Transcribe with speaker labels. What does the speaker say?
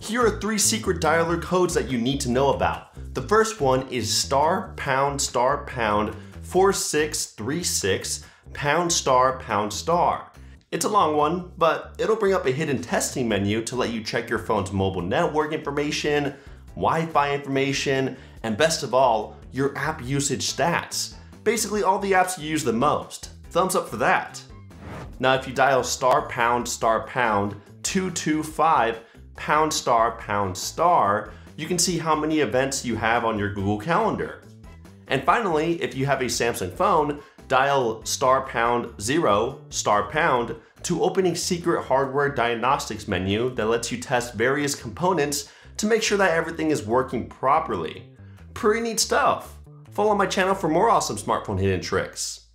Speaker 1: Here are three secret dialer codes that you need to know about. The first one is star pound star pound 4636 pound star pound star. It's a long one, but it'll bring up a hidden testing menu to let you check your phone's mobile network information, Wi-Fi information, and best of all, your app usage stats. Basically all the apps you use the most. Thumbs up for that. Now if you dial star pound star pound 225 pound star pound star, you can see how many events you have on your Google Calendar. And finally, if you have a Samsung phone, dial star pound zero star pound to open a secret hardware diagnostics menu that lets you test various components to make sure that everything is working properly. Pretty neat stuff. Follow my channel for more awesome smartphone hidden tricks.